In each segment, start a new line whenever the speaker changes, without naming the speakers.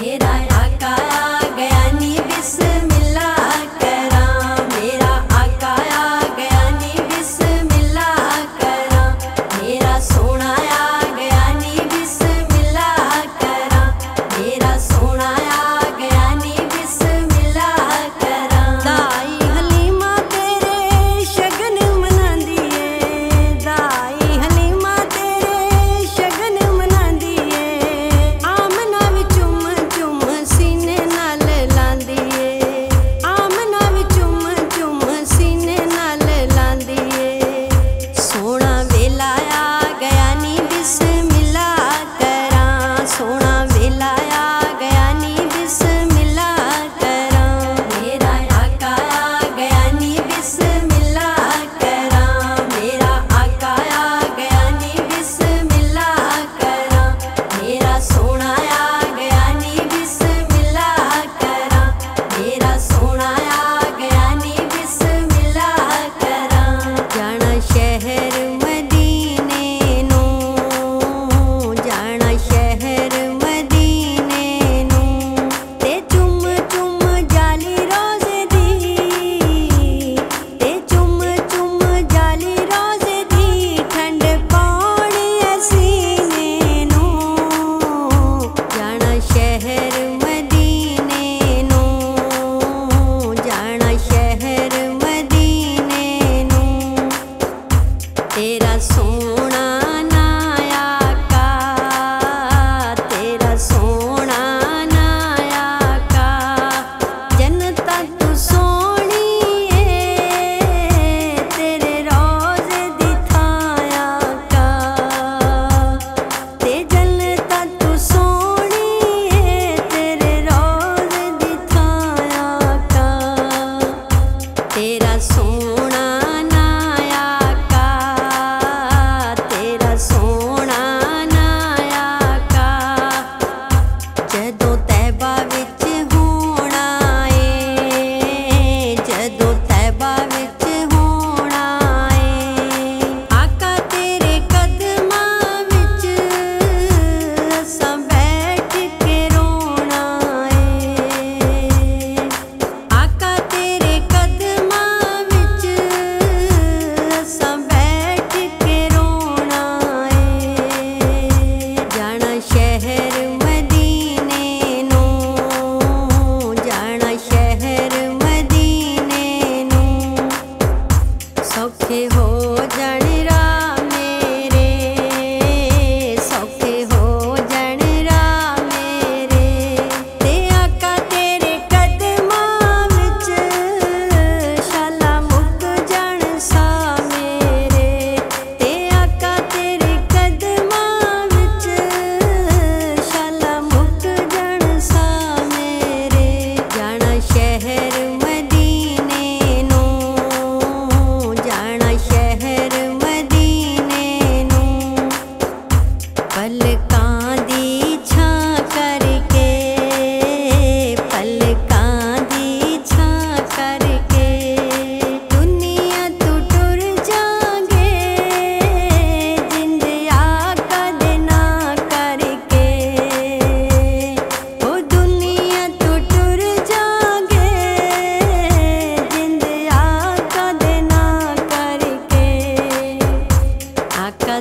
शहर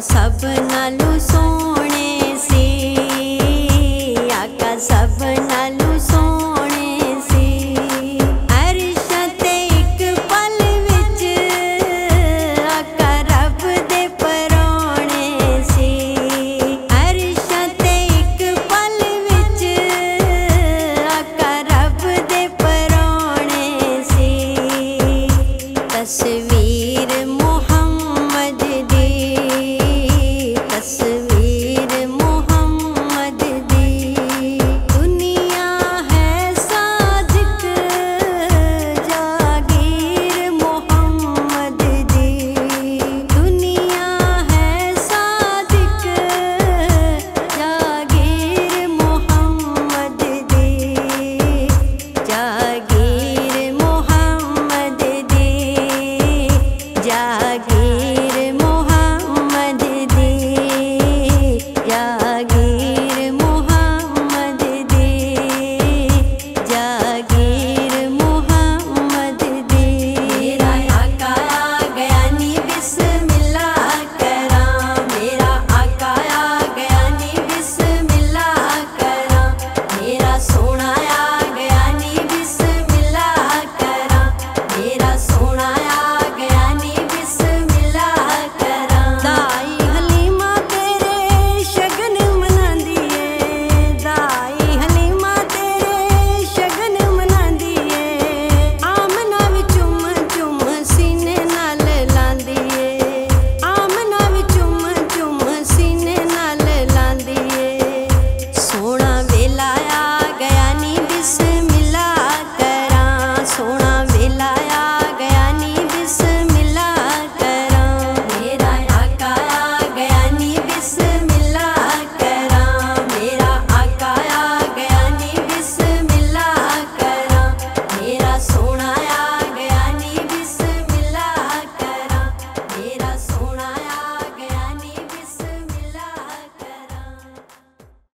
सब नालू सो